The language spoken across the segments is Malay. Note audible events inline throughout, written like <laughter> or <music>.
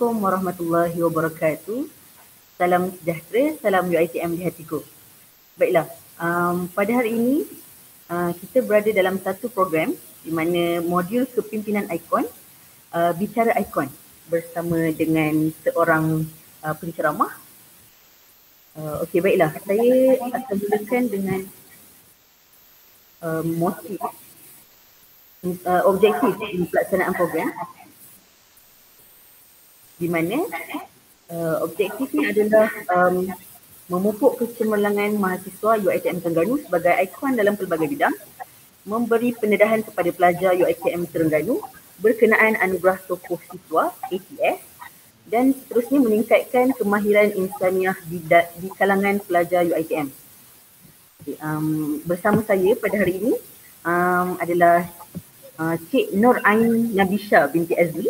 Assalamualaikum warahmatullahi wabarakatuh. Salam sejahtera, salam UITM di hatiku. Baiklah, um, pada hari ini uh, kita berada dalam satu program di mana modul kepimpinan ikon, uh, bicara ikon bersama dengan seorang uh, penceramah. Uh, Okey, baiklah. Saya akan mulakan dengan uh, motif uh, objektif pelaksanaan program di mana uh, objektif ni adalah um, memupuk kecemerlangan mahasiswa UiTM Terengganu sebagai ikon dalam pelbagai bidang, memberi pendedahan kepada pelajar UiTM Terengganu berkenaan anugerah tokoh siswa ATS dan seterusnya meningkatkan kemahiran insaniah di, di kalangan pelajar UiTM. Okay, um, bersama saya pada hari ini um, adalah uh, Cik Nur Ain Nabisha binti Azli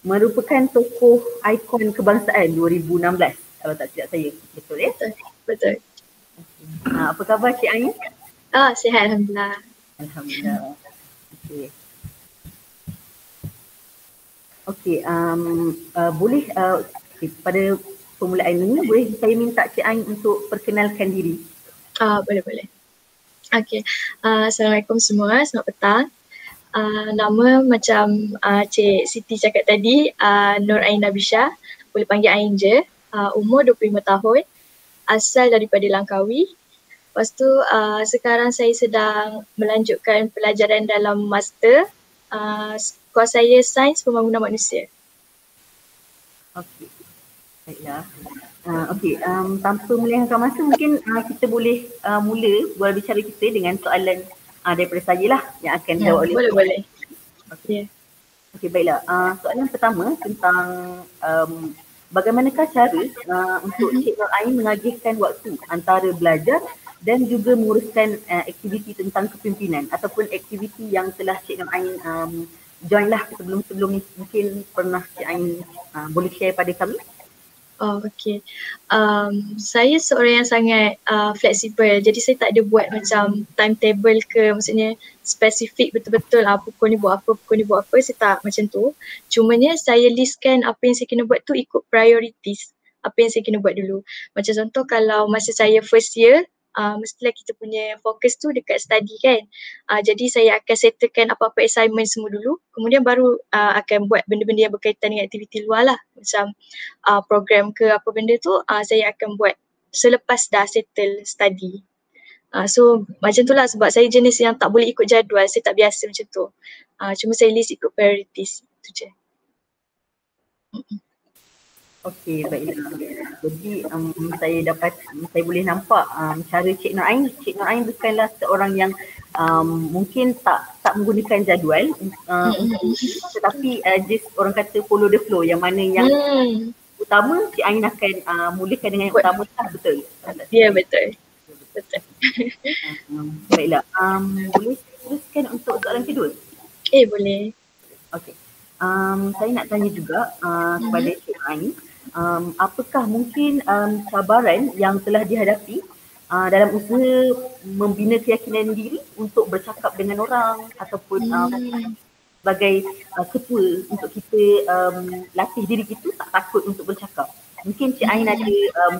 merupakan tokoh ikon kebangsaan 2016 kalau tak silap saya. Betul ya? Betul. Betul. Uh, apa khabar Cik Ain? Ah, sihat alhamdulillah. Alhamdulillah. Okey. Okey, um, uh, boleh uh, okay, pada permulaan ini boleh saya minta Cik Ain untuk perkenalkan diri. Ah, boleh boleh. Okey. Uh, Assalamualaikum semua. Selamat petang. Uh, nama macam uh, Cik Siti cakap tadi, uh, Nur Ain Nabisha, boleh panggil Ain je. Uh, umur 25 tahun, asal daripada Langkawi. Lepas tu uh, sekarang saya sedang melanjutkan pelajaran dalam master uh, kuasa saya Sains Pembangunan Manusia. Okey. Baiklah. Uh, Okey, um, tanpa melengahkan masa mungkin uh, kita boleh uh, mula buat bicara kita dengan soalan uh, daripada saya lah yang akan ya, jawab oleh Boleh, boleh. Okey. Yeah. Okey, baiklah. Uh, soalan pertama tentang um, bagaimanakah cara uh, untuk mm-hmm. Cik Nur Ain mengagihkan waktu antara belajar dan juga menguruskan uh, aktiviti tentang kepimpinan ataupun aktiviti yang telah Cik Nur Ain um, join lah sebelum-sebelum ni mungkin pernah Cik Ain uh, boleh share pada kami? Oh, okay. Um, saya seorang yang sangat uh, fleksibel. Jadi saya tak ada buat macam timetable ke maksudnya spesifik betul-betul ah, pukul ni buat apa, pukul ni buat apa. Saya tak macam tu. Cumanya saya listkan apa yang saya kena buat tu ikut priorities. Apa yang saya kena buat dulu. Macam contoh kalau masa saya first year, uh, mestilah kita punya fokus tu dekat study kan. Uh, jadi saya akan settlekan apa-apa assignment semua dulu. Kemudian baru uh, akan buat benda-benda yang berkaitan dengan aktiviti luar lah. Macam uh, program ke apa benda tu uh, saya akan buat selepas dah settle study. Uh, so macam tu lah sebab saya jenis yang tak boleh ikut jadual. Saya tak biasa macam tu. Uh, cuma saya list ikut priorities. Tu je. Mm-mm. Okey, baiklah. Jadi um, saya dapat, saya boleh nampak um, cara Cik Nur Ain. Cik Nur Ain bukanlah seorang yang um, mungkin tak tak menggunakan jadual uh, hmm. tetapi uh, just orang kata follow the flow yang mana yang hmm. utama Cik Ain akan uh, mulakan dengan yang utama lah, betul? Ya, yeah, betul. Betul. Um, baiklah, um, boleh teruskan untuk soalan kedua? Eh, boleh. Okey. Um, saya nak tanya juga uh, kepada mm-hmm. Cik Ain um, apakah mungkin um, cabaran yang telah dihadapi uh, dalam usaha membina keyakinan diri untuk bercakap dengan orang ataupun um, sebagai uh, ketua untuk kita um, latih diri kita tak takut untuk bercakap. Mungkin Cik Ain ada um,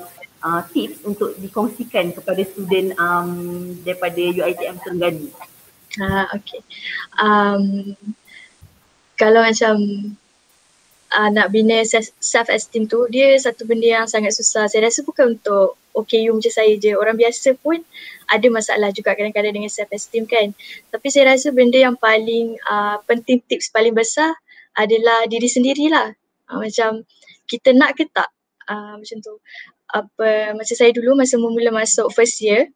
uh, tips untuk dikongsikan kepada student um, daripada UITM Terengganu. Ah, okay. Um, kalau macam uh, nak bina self esteem tu dia satu benda yang sangat susah. Saya rasa bukan untuk OKU macam saya je. Orang biasa pun ada masalah juga kadang-kadang dengan self esteem kan. Tapi saya rasa benda yang paling uh, penting tips paling besar adalah diri sendirilah. Uh, macam kita nak ke tak uh, macam tu. Apa macam saya dulu masa mula masuk first year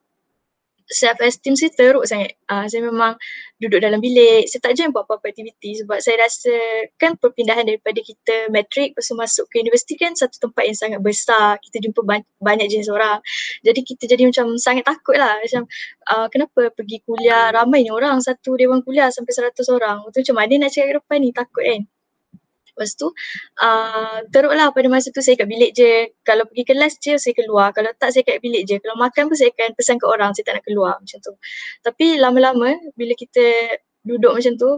self esteem saya teruk sangat. Uh, saya memang duduk dalam bilik, saya tak join buat apa-apa aktiviti sebab saya rasa kan perpindahan daripada kita matrik lepas masuk ke universiti kan satu tempat yang sangat besar, kita jumpa banyak, banyak jenis orang. Jadi kita jadi macam sangat takut lah macam uh, kenapa pergi kuliah ramai ni orang, satu dewan kuliah sampai seratus orang. Itu macam mana nak cakap ke depan ni, takut kan. Lepas tu uh, teruklah pada masa tu saya kat bilik je. Kalau pergi kelas je saya keluar. Kalau tak saya kat bilik je. Kalau makan pun saya akan pesan ke orang saya tak nak keluar macam tu. Tapi lama-lama bila kita duduk macam tu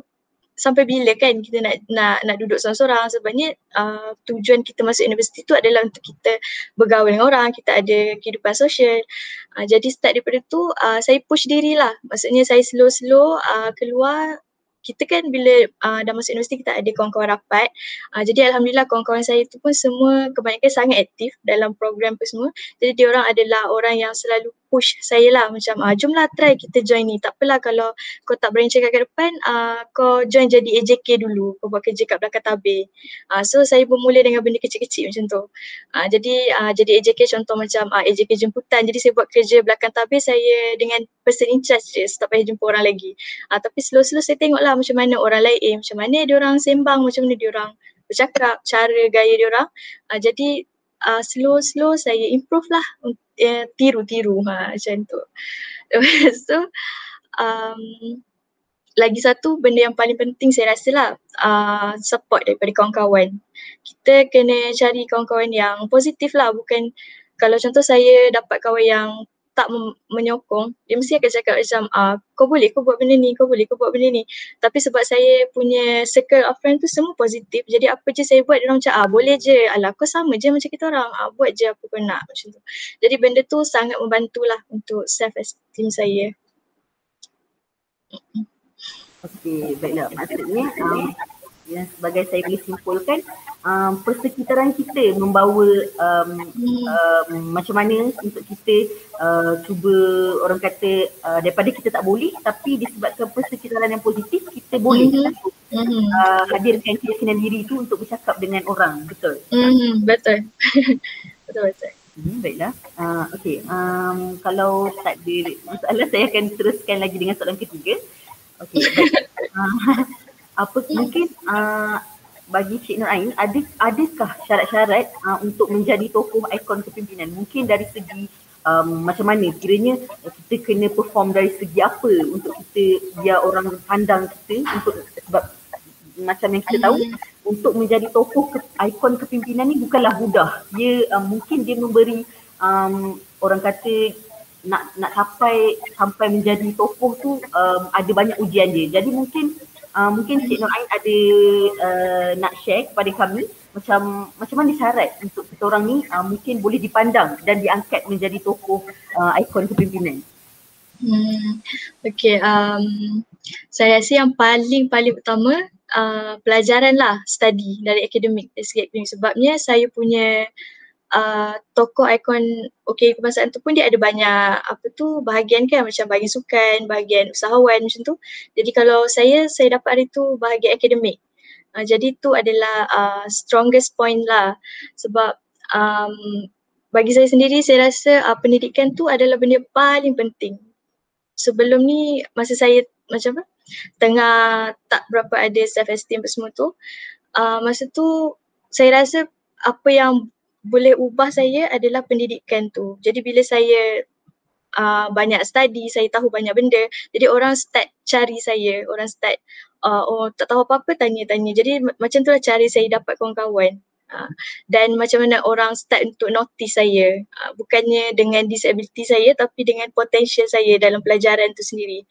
sampai bila kan kita nak nak nak duduk seorang-seorang sebabnya uh, tujuan kita masuk universiti tu adalah untuk kita bergaul dengan orang, kita ada kehidupan sosial. Uh, jadi start daripada tu uh, saya push diri lah. Maksudnya saya slow-slow uh, keluar kita kan bila uh, dah masuk universiti kita ada kawan-kawan rapat. Uh, jadi alhamdulillah kawan-kawan saya tu pun semua kebanyakan sangat aktif dalam program apa semua. Jadi dia orang adalah orang yang selalu push saya lah macam ah jomlah try kita join ni. Tak apalah kalau kau tak berani cakap ke depan uh, kau join jadi AJK dulu. Kau buat kerja kat belakang tabir. Uh, so saya bermula dengan benda kecil-kecil macam tu. Uh, jadi uh, jadi AJK contoh macam uh, AJK jemputan. Jadi saya buat kerja belakang tabir saya dengan person in charge je. Tak payah jumpa orang lagi. Uh, tapi slow-slow saya tengok lah macam mana orang lain. Eh, macam mana dia orang sembang. Macam mana dia orang bercakap. Cara gaya dia orang. Uh, jadi uh, slow-slow saya improve lah uh, tiru-tiru ha, macam tu. <laughs> Lepas tu um, lagi satu benda yang paling penting saya rasa lah uh, support daripada kawan-kawan. Kita kena cari kawan-kawan yang positif lah bukan kalau contoh saya dapat kawan yang tak menyokong, dia mesti akan cakap macam ah, kau boleh kau buat benda ni, kau boleh kau buat benda ni. Tapi sebab saya punya circle of friend tu semua positif, jadi apa je saya buat dia orang macam ah boleh je, alah kau sama je macam kita orang, ah, buat je apa kau nak macam tu. Jadi benda tu sangat membantulah untuk self esteem saya. Okay, baiklah. Maksudnya um, yang sebagai saya boleh simpulkan um, persekitaran kita membawa um, um, macam mana untuk kita uh, cuba orang kata uh, daripada kita tak boleh tapi disebabkan persekitaran yang positif kita boleh mm-hmm. uh, hadirkan keyakinan diri itu untuk bercakap dengan orang betul mm-hmm. <laughs> betul betul betul Hmm, baiklah. Uh, okay. Um, kalau tak ada masalah, <laughs> saya akan teruskan lagi dengan soalan ketiga. Okay. <laughs> uh, apa mungkin uh, bagi Cik Nur Ain ada adakah syarat-syarat uh, untuk menjadi tokoh ikon kepimpinan? Mungkin dari segi um, macam mana? Kiranya kita kena perform dari segi apa untuk kita biar orang pandang kita untuk sebab macam yang kita tahu untuk menjadi tokoh ke, ikon kepimpinan ni bukanlah mudah. Dia um, mungkin dia memberi um, orang kata nak nak sampai sampai menjadi tokoh tu um, ada banyak ujian dia. Jadi mungkin uh, mungkin Cik Nur Ain ada uh, nak share kepada kami macam macam mana syarat untuk kita orang ni uh, mungkin boleh dipandang dan diangkat menjadi tokoh uh, ikon kepimpinan. Hmm, okay, um, saya rasa yang paling paling utama uh, pelajaran lah study dari akademik dari segi akademik sebabnya saya punya uh, tokoh ikon okey kebangsaan tu pun dia ada banyak apa tu bahagian kan macam bahagian sukan, bahagian usahawan macam tu. Jadi kalau saya saya dapat hari tu bahagian akademik. Uh, jadi tu adalah uh, strongest point lah sebab um, bagi saya sendiri saya rasa uh, pendidikan tu adalah benda paling penting. Sebelum ni masa saya macam apa tengah tak berapa ada self esteem semua tu uh, masa tu saya rasa apa yang boleh ubah saya adalah pendidikan tu. Jadi bila saya uh, banyak study, saya tahu banyak benda, jadi orang start cari saya, orang start uh, oh tak tahu apa-apa tanya-tanya. Jadi macam tu lah cari saya dapat kawan-kawan. Uh, dan macam mana orang start untuk notice saya uh, bukannya dengan disability saya tapi dengan potential saya dalam pelajaran tu sendiri.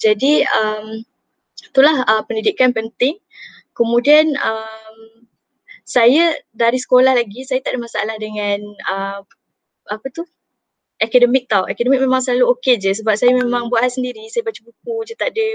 Jadi um, itulah uh, pendidikan penting. Kemudian um, saya dari sekolah lagi saya tak ada masalah dengan uh, apa tu akademik tau. Akademik memang selalu okey je sebab saya memang buat hal sendiri. Saya baca buku je tak ada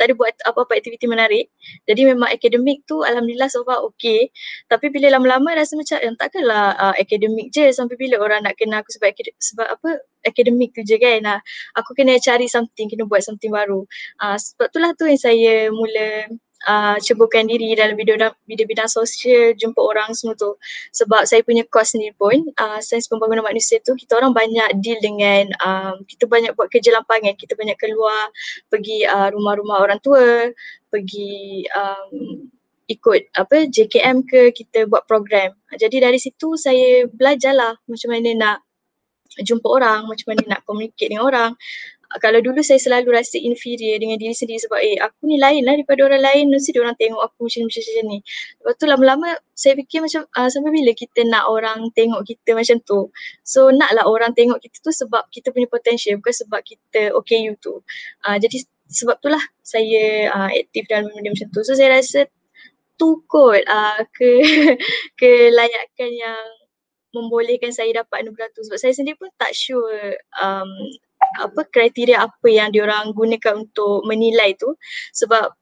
tak ada buat apa-apa aktiviti menarik. Jadi memang akademik tu alhamdulillah so far okey. Tapi bila lama-lama rasa macam yang takkanlah uh, akademik je sampai bila orang nak kenal aku sebab sebab apa akademik tu je kan. Uh, aku kena cari something, kena buat something baru. Uh, sebab itulah tu yang saya mula uh, ceburkan diri dalam bidang bidang sosial jumpa orang semua tu. Sebab saya punya course ni pun uh, sains pembangunan manusia tu kita orang banyak deal dengan um, kita banyak buat kerja lapangan kita banyak keluar pergi uh, rumah-rumah orang tua pergi um, ikut apa JKM ke kita buat program. Jadi dari situ saya belajarlah macam mana nak jumpa orang, macam mana nak communicate dengan orang kalau dulu saya selalu rasa inferior dengan diri sendiri sebab eh aku ni lain lah daripada orang lain mesti dia orang tengok aku macam macam macam ni. Lepas tu lama-lama saya fikir macam uh, sampai bila kita nak orang tengok kita macam tu. So naklah orang tengok kita tu sebab kita punya potential bukan sebab kita okay you tu. Uh, jadi sebab itulah saya uh, aktif dalam benda macam tu. So saya rasa tu kot uh, ke <laughs> kelayakan yang membolehkan saya dapat anugerah tu sebab saya sendiri pun tak sure um, apa kriteria apa yang diorang gunakan untuk menilai tu sebab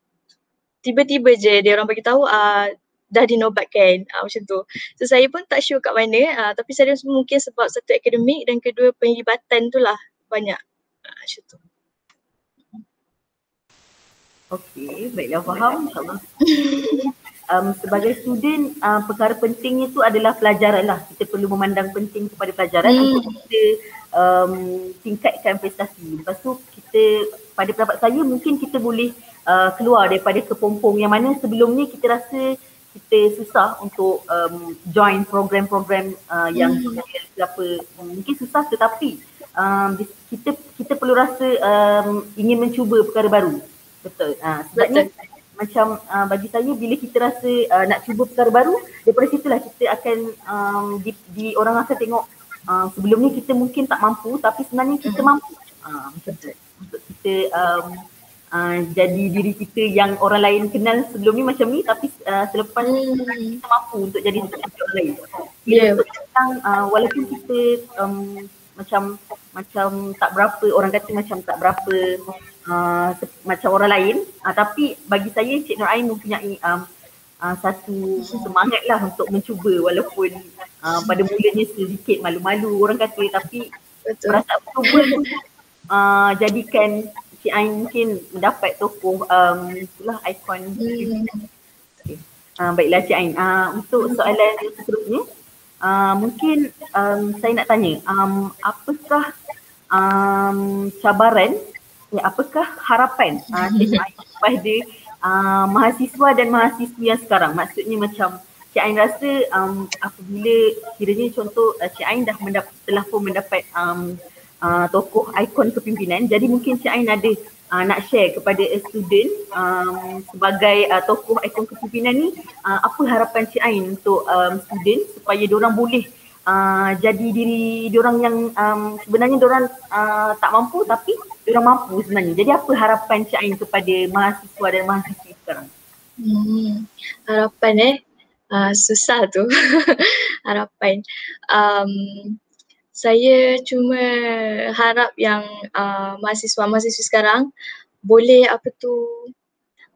tiba-tiba je dia orang bagi tahu uh, dah dinobatkan uh, macam tu. So saya pun tak sure kat mana uh, tapi saya rasa mungkin sebab satu akademik dan kedua penglibatan tu lah banyak uh, macam tu. Okey, baiklah faham insyaAllah. <laughs> um, sebagai student, uh, perkara pentingnya tu adalah pelajaran lah. Kita perlu memandang penting kepada pelajaran hmm. untuk kita um, tingkatkan prestasi. Lepas tu kita, pada pendapat saya mungkin kita boleh uh, keluar daripada kepompong yang mana sebelum ni kita rasa kita susah untuk um, join program-program uh, yang hmm. apa mungkin susah tetapi um, kita kita perlu rasa um, ingin mencuba perkara baru Betul. Uh, sebabnya Betul. macam uh, bagi saya bila kita rasa uh, nak cuba perkara baru, daripada situlah kita akan um, di, di orang akan tengok uh, sebelum ni kita mungkin tak mampu tapi sebenarnya kita hmm. mampu. Uh. Untuk kita um, uh, jadi diri kita yang orang lain kenal sebelum ni macam ni tapi uh, selepas hmm. kita mampu untuk jadi seperti orang lain. Yeah. tentang uh, walaupun kita um, macam macam tak berapa orang kata macam tak berapa uh, macam orang lain uh, tapi bagi saya Cik Nur Ain mempunyai um, uh, satu semangat lah untuk mencuba walaupun uh, pada mulanya sedikit malu-malu orang kata tapi rasa cuba tu uh, jadikan Cik Ain mungkin mendapat tokoh um, itulah ikon hmm. okay. uh, baiklah Cik Ain uh, untuk soalan seterusnya uh, mungkin um, saya nak tanya um, apakah um, cabaran ya, apakah harapan uh, kepada uh, mahasiswa dan mahasiswi yang sekarang? Maksudnya macam Cik Ain rasa um, apabila kiranya contoh uh, Cik Ain dah mendapat, telah pun mendapat um, uh, tokoh ikon kepimpinan jadi mungkin Cik Ain ada uh, nak share kepada student um, sebagai uh, tokoh ikon kepimpinan ni uh, apa harapan Cik Ain untuk um, student supaya diorang boleh uh, jadi diri diorang yang um, sebenarnya diorang uh, tak mampu tapi orang mampu sebenarnya. Jadi apa harapan Cik Ain kepada mahasiswa dan mahasiswa sekarang? Hmm, harapan eh, uh, susah tu <laughs> harapan. Um, saya cuma harap yang uh, mahasiswa-mahasiswa sekarang boleh apa tu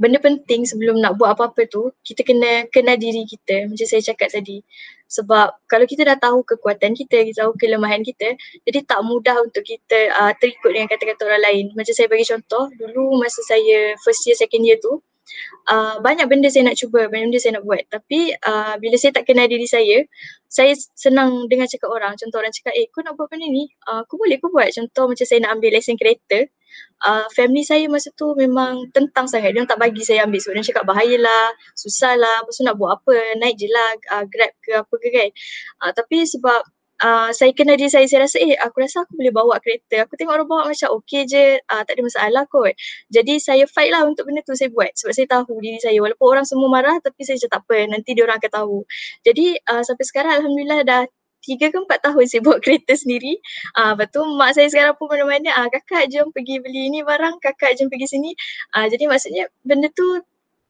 benda penting sebelum nak buat apa-apa tu kita kena kenal diri kita macam saya cakap tadi sebab kalau kita dah tahu kekuatan kita kita tahu kelemahan kita jadi tak mudah untuk kita uh, terikut dengan kata-kata orang lain macam saya bagi contoh dulu masa saya first year second year tu uh, banyak benda saya nak cuba, banyak benda saya nak buat. Tapi uh, bila saya tak kenal diri saya, saya senang dengar cakap orang. Contoh orang cakap, eh kau nak buat benda ni? Uh, aku boleh kau buat. Contoh macam saya nak ambil lesen kereta. Uh, family saya masa tu memang tentang sangat. Dia tak bagi saya ambil. So dia cakap bahayalah, susah lah. Lepas tu nak buat apa? Naik je lah uh, grab ke apa ke kan. Uh, tapi sebab uh, saya kenal diri saya, saya rasa eh aku rasa aku boleh bawa kereta. Aku tengok orang bawa macam okey je, uh, tak ada masalah kot. Jadi saya fight lah untuk benda tu saya buat sebab saya tahu diri saya. Walaupun orang semua marah tapi saya cakap tak apa, nanti dia orang akan tahu. Jadi uh, sampai sekarang Alhamdulillah dah tiga ke empat tahun saya bawa kereta sendiri. Ah, uh, lepas tu mak saya sekarang pun mana-mana, ah, uh, kakak jom pergi beli ni barang, kakak jom pergi sini. Ah, uh, jadi maksudnya benda tu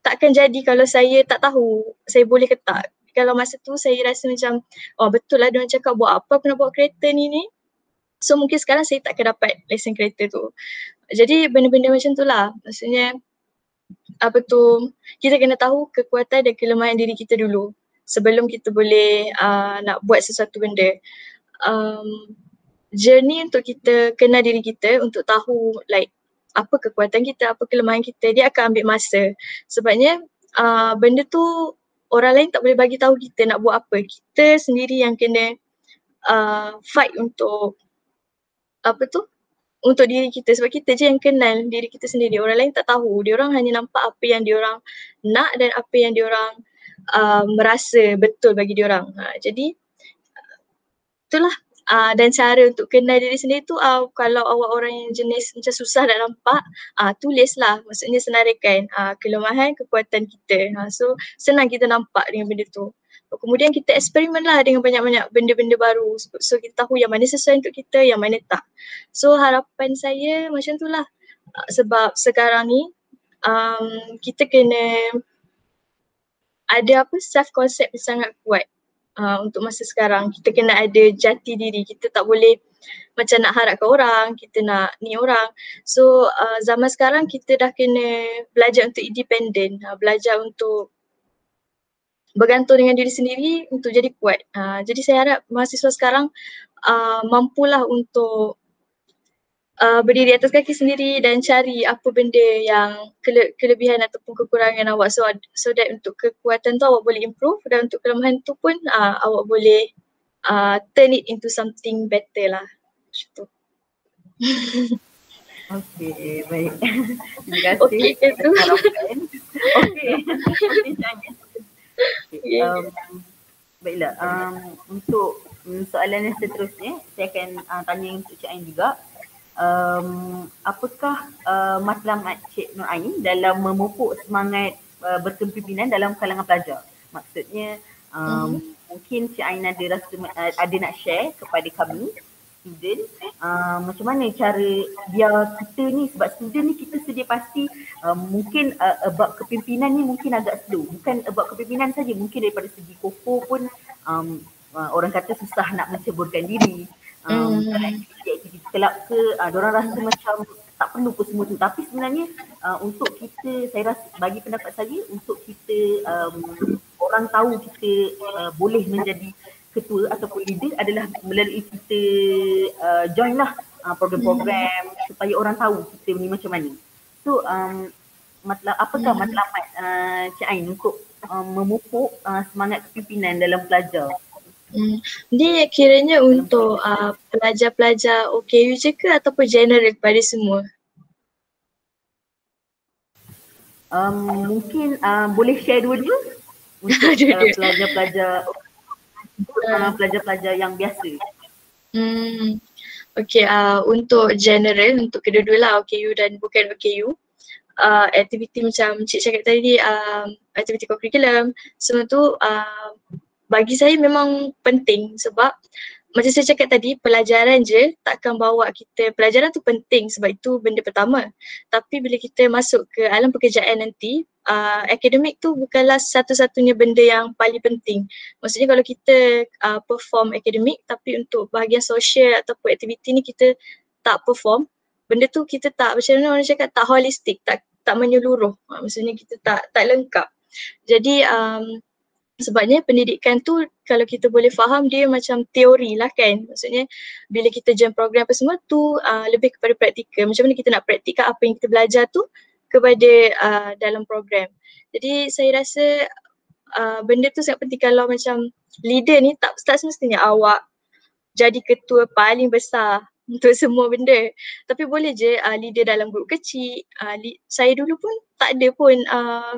takkan jadi kalau saya tak tahu saya boleh ke tak kalau masa tu saya rasa macam oh betul lah dia orang cakap buat apa aku nak bawa kereta ni ni. So mungkin sekarang saya tak akan dapat lesen kereta tu. Jadi benda-benda macam tu lah. Maksudnya apa tu kita kena tahu kekuatan dan kelemahan diri kita dulu sebelum kita boleh uh, nak buat sesuatu benda. Um, journey untuk kita kenal diri kita untuk tahu like apa kekuatan kita, apa kelemahan kita, dia akan ambil masa. Sebabnya uh, benda tu orang lain tak boleh bagi tahu kita nak buat apa. Kita sendiri yang kena uh, fight untuk apa tu? Untuk diri kita sebab kita je yang kenal diri kita sendiri. Orang lain tak tahu. Dia orang hanya nampak apa yang dia orang nak dan apa yang dia orang uh, merasa betul bagi dia orang. Ha, jadi itulah. Uh, dan cara untuk kenal diri sendiri tu uh, kalau awak orang yang jenis macam susah nak nampak uh, tulislah. Maksudnya senaraikan uh, kelemahan kekuatan kita. Uh, so senang kita nampak dengan benda tu. Kemudian kita eksperimen lah dengan banyak-banyak benda-benda baru. So kita tahu yang mana sesuai untuk kita yang mana tak. So harapan saya macam tu lah. Sebab sekarang ni um, kita kena ada apa self concept yang sangat kuat uh, untuk masa sekarang. Kita kena ada jati diri. Kita tak boleh macam nak harapkan orang kita nak ni orang. So uh, zaman sekarang kita dah kena belajar untuk independent. Uh, belajar untuk bergantung dengan diri sendiri untuk jadi kuat. Uh, jadi saya harap mahasiswa sekarang uh, mampulah untuk uh, berdiri atas kaki sendiri dan cari apa benda yang kele- kelebihan ataupun kekurangan awak so, so that untuk kekuatan tu awak boleh improve dan untuk kelemahan tu pun uh, awak boleh uh, turn it into something better lah. Macam <laughs> Okay, baik. <laughs> Terima kasih. Okay, itu. okay. okay. Um, baiklah, um, untuk soalan yang seterusnya, saya akan uh, tanya untuk Cik Ain juga um, apakah uh, matlamat Cik Nur Ain dalam memupuk semangat uh, berkepimpinan dalam kalangan pelajar? Maksudnya um, hmm. mungkin Cik Ain ada rasa uh, ada nak share kepada kami student uh, macam mana cara biar kita ni sebab student ni kita sedia pasti uh, mungkin uh, about kepimpinan ni mungkin agak slow bukan about kepimpinan saja mungkin daripada segi koko pun um, uh, orang kata susah nak menceburkan diri um, hmm. Kelab ke uh, orang rasa macam tak perlu pun semua tu tapi sebenarnya uh, untuk kita saya rasa bagi pendapat saya untuk kita um, orang tahu kita uh, boleh menjadi ketua ataupun leader adalah melalui kita uh, join lah uh, program-program hmm. supaya orang tahu kita ni macam mana so um, matla, apakah hmm. matlamat uh, Cik Ain untuk um, memupuk uh, semangat kepimpinan dalam pelajar Hmm. Ni kiranya untuk uh, pelajar-pelajar OKU je ke ataupun general kepada semua? Um, mungkin uh, boleh share dua-dua <laughs> untuk uh, pelajar-pelajar uh, pelajar-pelajar yang biasa. Hmm. Okay, uh, untuk general, untuk kedua-dua lah OKU dan bukan OKU uh, aktiviti macam Cik cakap tadi, uh, aktiviti co-curriculum, semua tu uh, bagi saya memang penting sebab macam saya cakap tadi pelajaran je takkan bawa kita pelajaran tu penting sebab itu benda pertama. Tapi bila kita masuk ke alam pekerjaan nanti uh, akademik tu bukanlah satu-satunya benda yang paling penting. Maksudnya kalau kita uh, perform akademik tapi untuk bahagian sosial ataupun aktiviti ni kita tak perform benda tu kita tak macam mana orang cakap tak holistik tak tak menyeluruh. Uh, maksudnya kita tak tak lengkap. Jadi um, sebabnya pendidikan tu kalau kita boleh faham dia macam teori lah kan. Maksudnya bila kita join program apa semua tu uh, lebih kepada praktikal. Macam mana kita nak praktikkan apa yang kita belajar tu kepada uh, dalam program. Jadi saya rasa uh, benda tu sangat penting kalau macam leader ni tak, tak semestinya awak jadi ketua paling besar <laughs> untuk semua benda. Tapi boleh je uh, leader dalam grup kecil. Uh, li- saya dulu pun tak ada pun uh,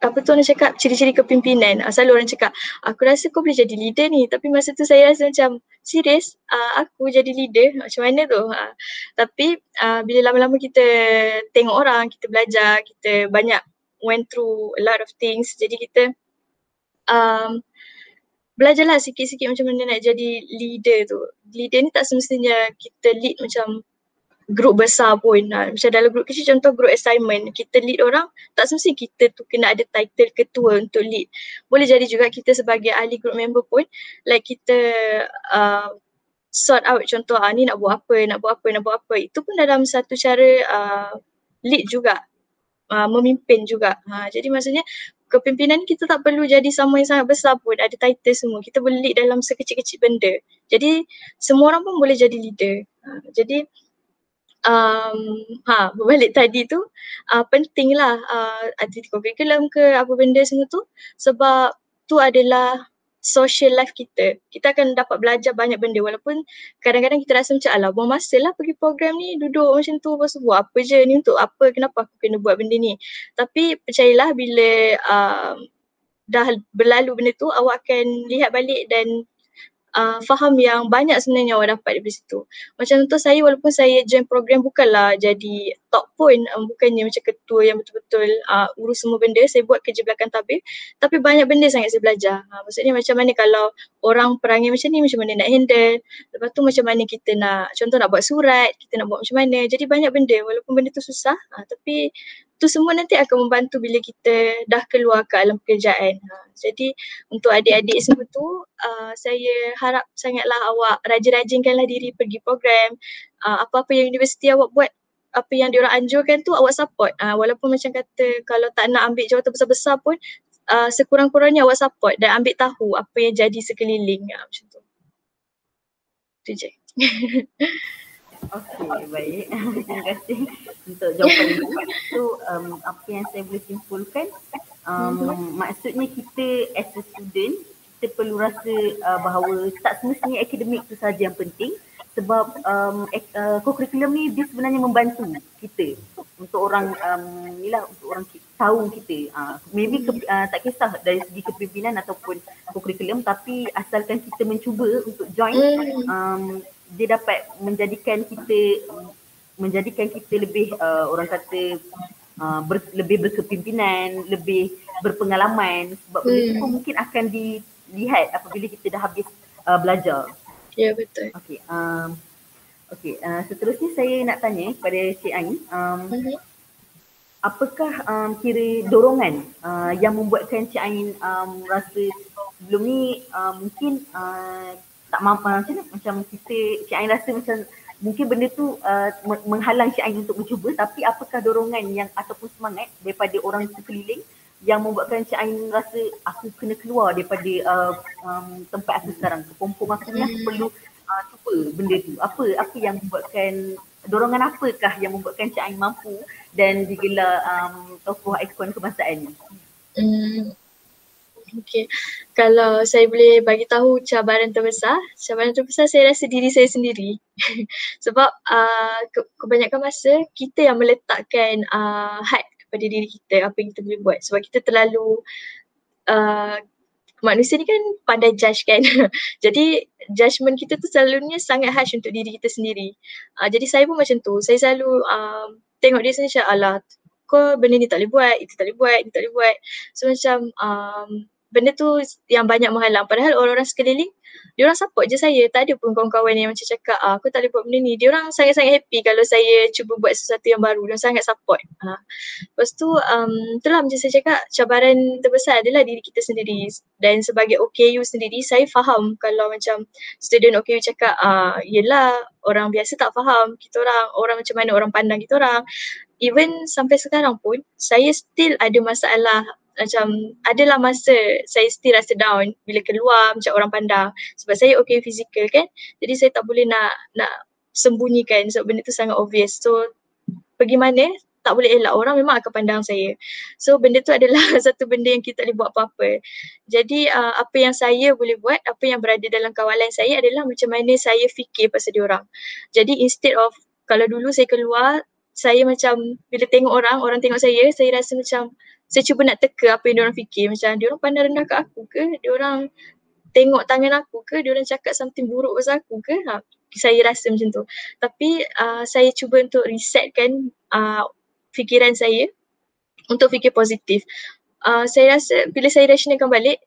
apa tu orang cakap ciri-ciri kepimpinan. Uh, selalu orang cakap aku rasa kau boleh jadi leader ni tapi masa tu saya rasa macam serius uh, aku jadi leader macam mana tu. Uh, tapi uh, bila lama-lama kita tengok orang, kita belajar, kita banyak went through a lot of things jadi kita um, belajarlah sikit-sikit macam mana nak jadi leader tu. Leader ni tak semestinya kita lead macam grup besar pun. Ha. macam dalam grup kecil contoh grup assignment kita lead orang tak semesti kita tu kena ada title ketua untuk lead. Boleh jadi juga kita sebagai ahli group member pun like kita uh, sort out contoh ah ni nak buat apa nak buat apa nak buat apa. Itu pun dalam satu cara uh, lead juga. Uh, memimpin juga. Ha, jadi maksudnya kepimpinan kita tak perlu jadi sama yang sangat besar pun. Ada title semua. Kita boleh lead dalam sekecil-kecil benda. Jadi semua orang pun boleh jadi leader. Ha, jadi um, ha berbalik tadi tu uh, pentinglah uh, aktiviti curriculum ke apa benda semua tu sebab tu adalah social life kita. Kita akan dapat belajar banyak benda walaupun kadang-kadang kita rasa macam alah buang masa lah pergi program ni duduk macam tu lepas buat apa je ni untuk apa kenapa aku kena buat benda ni. Tapi percayalah bila uh, dah berlalu benda tu awak akan lihat balik dan uh, faham yang banyak sebenarnya awak dapat dari situ. Macam contoh saya walaupun saya join program bukanlah jadi top pun um, bukannya macam ketua yang betul-betul uh, urus semua benda saya buat kerja belakang tabir tapi banyak benda sangat saya belajar. Ha, maksudnya macam mana kalau orang perangai macam ni macam mana nak handle. Lepas tu macam mana kita nak contoh nak buat surat, kita nak buat macam mana. Jadi banyak benda walaupun benda tu susah ha, tapi tu semua nanti akan membantu bila kita dah keluar ke alam pekerjaan. Ha, jadi untuk adik-adik semua tu uh, saya harap sangatlah awak rajin-rajinkanlah diri pergi program. Uh, apa-apa yang universiti awak buat apa yang diorang anjurkan tu awak support. Uh, walaupun macam kata kalau tak nak ambil jawatan besar-besar pun uh, sekurang-kurangnya awak support dan ambil tahu apa yang jadi sekeliling uh, macam tu. Tu je. <laughs> Okey, baik. <laughs> Terima kasih untuk jawapan itu. So, um, apa yang saya boleh simpulkan, um, maksudnya kita as a student, kita perlu rasa uh, bahawa tak semestinya akademik itu saja yang penting. Sebab um, uh, co-curriculum ni dia sebenarnya membantu kita. Untuk orang um, inilah untuk orang tahu kita. Uh, maybe ke, uh, tak kisah dari segi kepimpinan ataupun co-curriculum tapi asalkan kita mencuba untuk join um, dia dapat menjadikan kita menjadikan kita lebih uh, orang kata uh, ber, lebih berkepimpinan lebih berpengalaman sebab benda hmm. itu mungkin akan dilihat apabila kita dah habis uh, belajar Ya betul. Okey. Um, Okey. Uh, seterusnya saya nak tanya kepada Cik Ain. Um, uh-huh. Apakah um, kira dorongan uh, yang membuatkan Cik Ain um, rasa sebelum ni uh, mungkin uh, tak mampu macam mana? Macam kita Cik Ain rasa macam mungkin benda tu uh, menghalang Cik Ain untuk mencuba tapi apakah dorongan yang ataupun semangat daripada orang sekeliling yang membuatkan Cik Ain rasa aku kena keluar daripada uh, um, tempat aku sekarang. Kepompong aku ni aku hmm. perlu uh, cuba benda tu. Apa apa yang membuatkan dorongan apakah yang membuatkan Cik Ain mampu dan digelar um, tokoh ikon kebangsaan ni? Hmm. Okay. Kalau saya boleh bagi tahu cabaran terbesar, cabaran terbesar saya rasa diri saya sendiri. <laughs> Sebab uh, kebanyakan masa kita yang meletakkan uh, had pada diri kita apa yang kita boleh buat. Sebab kita terlalu uh, manusia ni kan pandai judge kan. <laughs> Jadi judgement kita tu selalunya sangat harsh untuk diri kita sendiri. Uh, jadi saya pun macam tu. Saya selalu um, tengok dia sendiri macam alah kau benda ni tak boleh buat, itu tak boleh buat, itu tak boleh buat. So macam um, benda tu yang banyak menghalang. Padahal orang-orang sekeliling dia orang support je saya. Tak ada pun kawan-kawan yang macam cakap ah, aku tak boleh buat benda ni. Dia orang sangat-sangat happy kalau saya cuba buat sesuatu yang baru. Dia sangat support. Ha. lepas tu um, itulah macam saya cakap cabaran terbesar adalah diri kita sendiri. Dan sebagai OKU sendiri saya faham kalau macam student OKU cakap ah, yelah orang biasa tak faham kita orang orang macam mana orang pandang kita orang. Even sampai sekarang pun saya still ada masalah macam adalah masa saya still rasa down bila keluar macam orang pandang. Sebab saya okay fizikal kan? Jadi saya tak boleh nak nak sembunyikan sebab benda tu sangat obvious. So pergi mana tak boleh elak. Orang memang akan pandang saya. So benda tu adalah <laughs> satu benda yang kita boleh buat apa-apa. Jadi uh, apa yang saya boleh buat apa yang berada dalam kawalan saya adalah macam mana saya fikir pasal dia orang. Jadi instead of kalau dulu saya keluar saya macam bila tengok orang orang tengok saya saya rasa macam saya cuba nak teka apa yang orang fikir. Macam dia orang pandang rendah ke aku ke? Dia orang tengok tangan aku ke? Dia orang cakap something buruk pasal aku ke? Ha, saya rasa macam tu. Tapi uh, saya cuba untuk resetkan uh, fikiran saya untuk fikir positif. Uh, saya rasa bila saya rasionalkan balik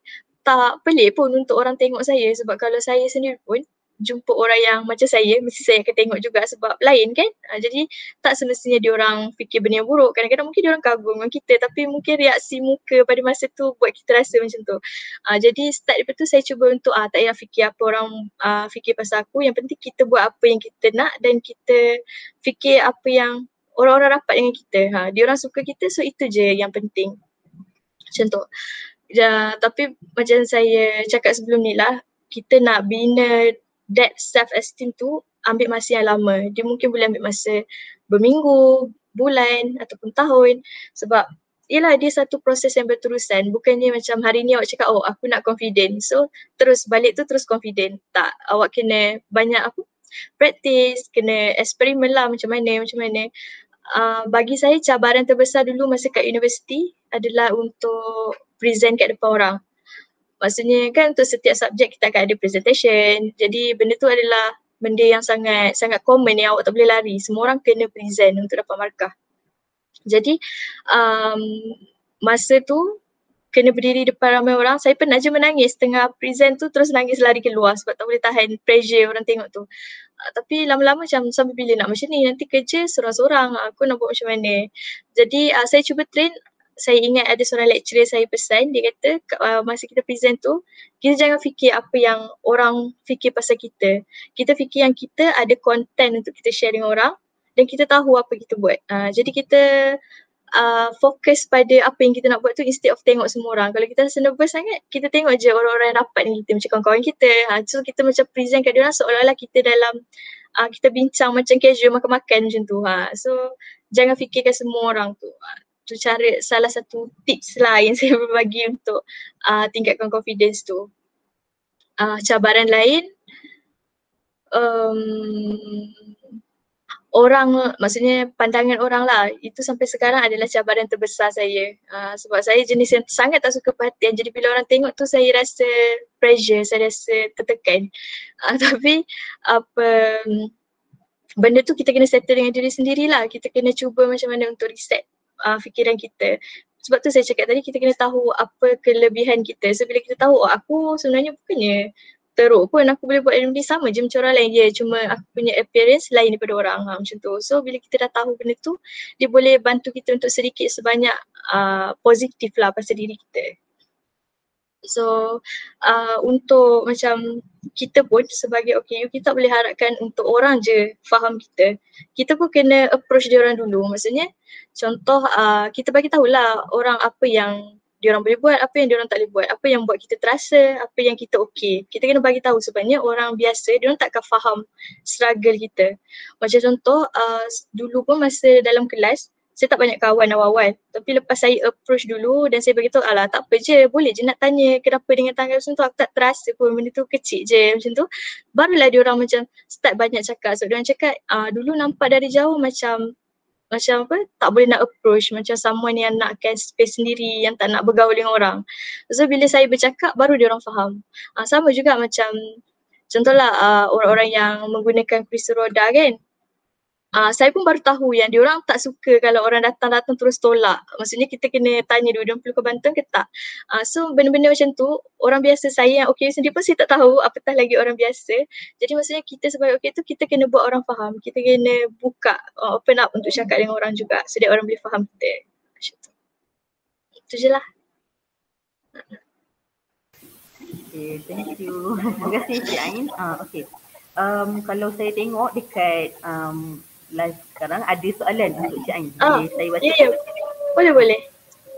tak pelik pun untuk orang tengok saya. Sebab kalau saya sendiri pun jumpa orang yang macam saya, mesti saya akan tengok juga sebab lain kan. Uh, jadi tak semestinya dia orang fikir benda yang buruk. Kadang-kadang mungkin dia orang kagum dengan kita tapi mungkin reaksi muka pada masa tu buat kita rasa macam tu. Uh, jadi start daripada tu saya cuba untuk uh, tak payah fikir apa orang uh, fikir pasal aku. Yang penting kita buat apa yang kita nak dan kita fikir apa yang orang-orang rapat dengan kita. Ha, dia orang suka kita so itu je yang penting. Macam tu. Ya, tapi macam saya cakap sebelum ni lah, kita nak bina that self esteem tu ambil masa yang lama. Dia mungkin boleh ambil masa berminggu, bulan ataupun tahun sebab ialah dia satu proses yang berterusan. Bukannya macam hari ni awak cakap oh aku nak confident. So terus balik tu terus confident. Tak, awak kena banyak apa? Practice, kena eksperimen lah macam mana, macam mana. Uh, bagi saya cabaran terbesar dulu masa kat universiti adalah untuk present kat depan orang. Maksudnya kan untuk setiap subjek kita akan ada presentation. Jadi benda tu adalah benda yang sangat sangat common yang awak tak boleh lari. Semua orang kena present untuk dapat markah. Jadi um, masa tu kena berdiri depan ramai orang, saya pernah je menangis tengah present tu terus nangis lari keluar sebab tak boleh tahan pressure orang tengok tu. Uh, tapi lama-lama macam sampai bila nak macam ni nanti kerja seorang-seorang aku nak buat macam mana. Jadi uh, saya cuba train saya ingat ada seorang lecturer saya pesan dia kata uh, masa kita present tu kita jangan fikir apa yang orang fikir pasal kita. Kita fikir yang kita ada content untuk kita share dengan orang dan kita tahu apa kita buat. Uh, jadi kita uh, fokus pada apa yang kita nak buat tu instead of tengok semua orang. Kalau kita rasa nervous sangat, kita tengok je orang-orang yang rapat dengan kita macam kawan-kawan kita. Ha, so kita macam present kat dia orang seolah-olah kita dalam uh, kita bincang macam casual makan-makan macam tu. Ha. So jangan fikirkan semua orang tu. Ha. Tu cara salah satu tips lah yang <laughs> saya berbagi untuk uh, tingkatkan confidence tu. Uh, cabaran lain, um, orang maksudnya pandangan orang lah. Itu sampai sekarang adalah cabaran terbesar saya. Uh, sebab saya jenis yang sangat tak suka perhatian. Jadi bila orang tengok tu saya rasa pressure saya rasa tertekan. Uh, <laughs> tapi apa benda tu kita kena settle dengan diri sendirilah. Kita kena cuba macam mana untuk reset uh, fikiran kita. Sebab tu saya cakap tadi kita kena tahu apa kelebihan kita. So bila kita tahu oh aku sebenarnya bukannya teruk pun aku boleh buat benda sama je macam orang lain. Je cuma aku punya appearance lain daripada orang ha, macam tu. So bila kita dah tahu benda tu dia boleh bantu kita untuk sedikit sebanyak uh, positif lah pasal diri kita so uh, untuk macam kita pun sebagai OKU kita tak boleh harapkan untuk orang je faham kita kita pun kena approach dia orang dulu maksudnya contoh uh, kita bagi tahulah orang apa yang dia orang boleh buat, apa yang dia orang tak boleh buat, apa yang buat kita terasa, apa yang kita okey. Kita kena bagi tahu sebenarnya orang biasa dia orang takkan faham struggle kita. Macam contoh uh, dulu pun masa dalam kelas saya tak banyak kawan awal-awal. Tapi lepas saya approach dulu dan saya beritahu alah tak apa je boleh je nak tanya kenapa dengan tanggal macam tu. Aku tak terasa pun benda tu kecil je macam tu. Barulah dia orang macam start banyak cakap. So dia orang cakap uh, dulu nampak dari jauh macam macam apa tak boleh nak approach macam someone yang nakkan space sendiri yang tak nak bergaul dengan orang. So bila saya bercakap baru dia orang faham. Uh, sama juga macam contohlah uh, orang-orang yang menggunakan kursi roda kan uh, saya pun baru tahu yang diorang tak suka kalau orang datang-datang terus tolak. Maksudnya kita kena tanya dulu dia perlu bantuan ke tak. Uh, so benda-benda macam tu orang biasa saya yang okey sendiri pun saya tak tahu apatah lagi orang biasa. Jadi maksudnya kita sebagai okey tu kita kena buat orang faham. Kita kena buka uh, open up untuk cakap dengan orang juga so that orang boleh faham kita. Macam tu. Itu je lah. Okay, thank you. <laughs> Terima kasih Cik Ain. Uh, okay. Um, kalau saya tengok dekat um, live sekarang ada soalan untuk Cik Ain. Ah, saya baca. Ya, ya. Boleh, boleh.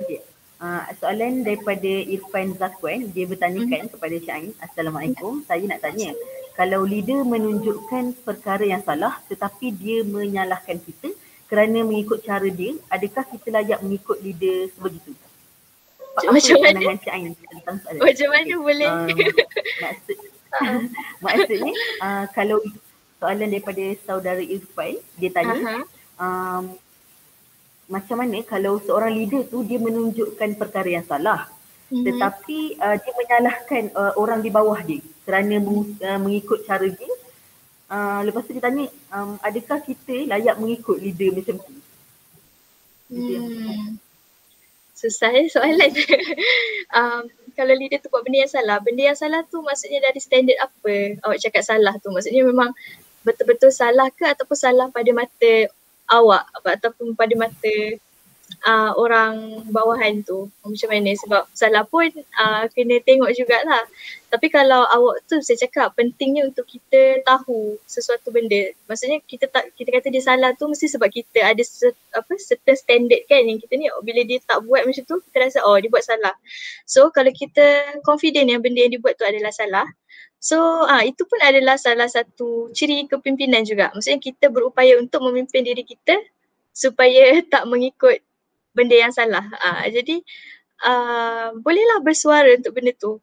Okay. Uh, soalan daripada Irfan Zakwan, dia bertanyakan hmm. kepada Cik Ain, Assalamualaikum, saya nak tanya, kalau leader menunjukkan perkara yang salah tetapi dia menyalahkan kita kerana mengikut cara dia, adakah kita layak mengikut leader sebegitu? Macam mana? Macam mana boleh? Um, maksud, <laughs> maksudnya uh, kalau soalan daripada saudara Irfan dia tanya uh-huh. um, macam mana kalau seorang leader tu dia menunjukkan perkara yang salah uh-huh. tetapi uh, dia menyalahkan uh, orang di bawah dia kerana meng, uh, mengikut cara dia uh, lepas tu dia tanya um, adakah kita layak mengikut leader macam tu hmm. susah eh soalan <laughs> um, kalau leader tu buat benda yang salah, benda yang salah tu maksudnya dari standard apa awak cakap salah tu? Maksudnya memang betul-betul salah ke ataupun salah pada mata awak ataupun pada mata uh, orang bawahan tu? Macam mana? Sebab salah pun uh, kena tengok jugalah. Tapi kalau awak tu saya cakap pentingnya untuk kita tahu sesuatu benda. Maksudnya kita tak kita kata dia salah tu mesti sebab kita ada set, apa certain standard kan yang kita ni. Bila dia tak buat macam tu kita rasa oh dia buat salah. So kalau kita confident yang benda yang dia buat tu adalah salah So ah itu pun adalah salah satu ciri kepimpinan juga. Maksudnya kita berupaya untuk memimpin diri kita supaya <laughs> tak mengikut benda yang salah. Ah jadi ah bolehlah bersuara untuk benda tu.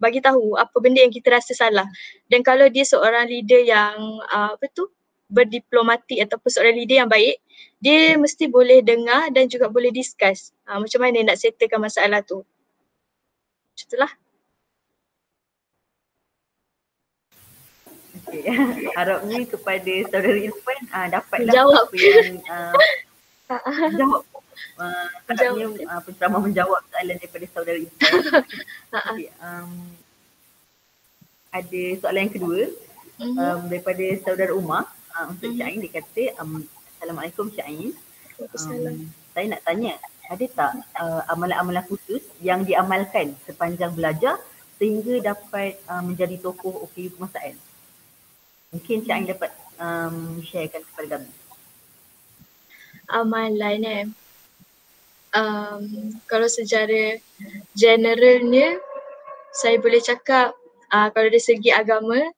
Bagi tahu apa benda yang kita rasa salah. Dan kalau dia seorang leader yang ah, apa tu berdiplomatik ataupun seorang leader yang baik, dia mesti boleh dengar dan juga boleh discuss ah, macam mana nak settlekan masalah tu. Macam itulah. Okay. <laughs> Harapnya kepada saudara Irfan uh, dapat jawab apa yang uh, jawab uh, Katanya uh, penceramah menjawab soalan daripada saudara Ibu. <laughs> okay, um, ada soalan yang kedua mm-hmm. um, daripada saudara Umar uh, untuk mm-hmm. Cik Ain. Dia kata, um, Assalamualaikum Cik Ain. Um, saya nak tanya, ada tak uh, amalan-amalan khusus yang diamalkan sepanjang belajar sehingga dapat uh, menjadi tokoh OKU kemasaan? Mungkin Cik Ain dapat um, sharekan kepada kami. Amalan eh. Um, kalau secara generalnya, saya boleh cakap uh, kalau dari segi agama,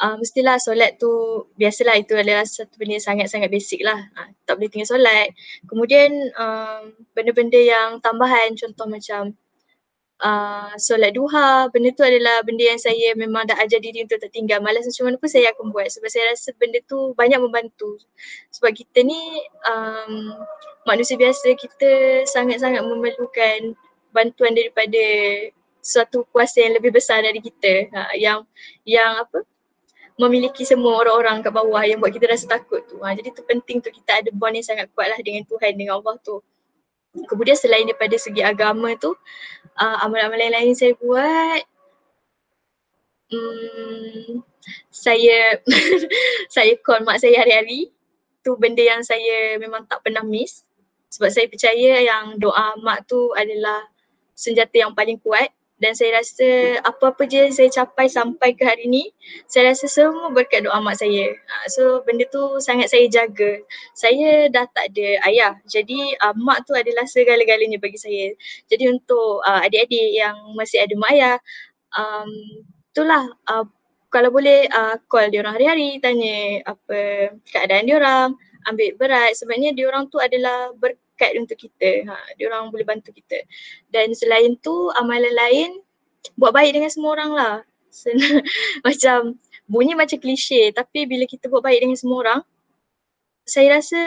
uh, mestilah solat tu biasalah itu adalah satu benda sangat-sangat basic lah. Uh, tak boleh tinggal solat. Kemudian um, benda-benda yang tambahan contoh macam uh, solat duha, benda tu adalah benda yang saya memang dah ajar diri untuk tak tinggal. Malas macam mana pun saya akan buat sebab saya rasa benda tu banyak membantu. Sebab kita ni um, manusia biasa kita sangat-sangat memerlukan bantuan daripada suatu kuasa yang lebih besar dari kita ha, yang yang apa memiliki semua orang-orang kat bawah yang buat kita rasa takut tu. Ha, jadi tu penting tu kita ada bond yang sangat kuat lah dengan Tuhan, dengan Allah tu. Kemudian selain daripada segi agama tu, uh, amalan-amalan lain saya buat, hmm, saya <laughs> saya call mak saya hari-hari. Tu benda yang saya memang tak pernah miss. Sebab saya percaya yang doa mak tu adalah senjata yang paling kuat dan saya rasa apa-apa je saya capai sampai ke hari ni saya rasa semua berkat doa mak saya. Uh, so benda tu sangat saya jaga. Saya dah tak ada ayah. Jadi uh, mak tu adalah segala-galanya bagi saya. Jadi untuk uh, adik-adik yang masih ada mak ayah um, itulah uh, kalau boleh uh, call dia orang hari-hari tanya apa keadaan dia orang ambil berat. Sebabnya dia orang tu adalah ber, berkat untuk kita. Ha, dia orang boleh bantu kita. Dan selain tu amalan lain buat baik dengan semua orang lah. <laughs> macam bunyi macam klise tapi bila kita buat baik dengan semua orang saya rasa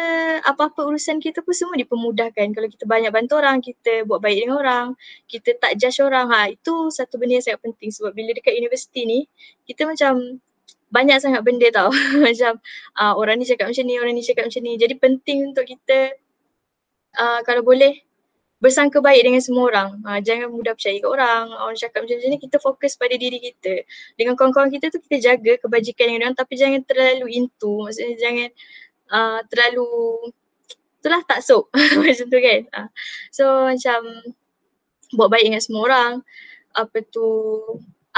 apa-apa urusan kita pun semua dipermudahkan. Kalau kita banyak bantu orang, kita buat baik dengan orang, kita tak judge orang. Ha, itu satu benda yang sangat penting sebab bila dekat universiti ni, kita macam banyak sangat benda tau. <laughs> macam uh, orang ni cakap macam ni, orang ni cakap macam ni. Jadi penting untuk kita uh, kalau boleh bersangka baik dengan semua orang. Uh, jangan mudah percaya ke orang. Orang cakap macam ni kita fokus pada diri kita. Dengan kawan-kawan kita tu kita jaga kebajikan dengan orang tapi jangan terlalu into. Maksudnya jangan uh, terlalu itulah tak sok <laughs> macam tu kan. Uh, so macam buat baik dengan semua orang. Apa tu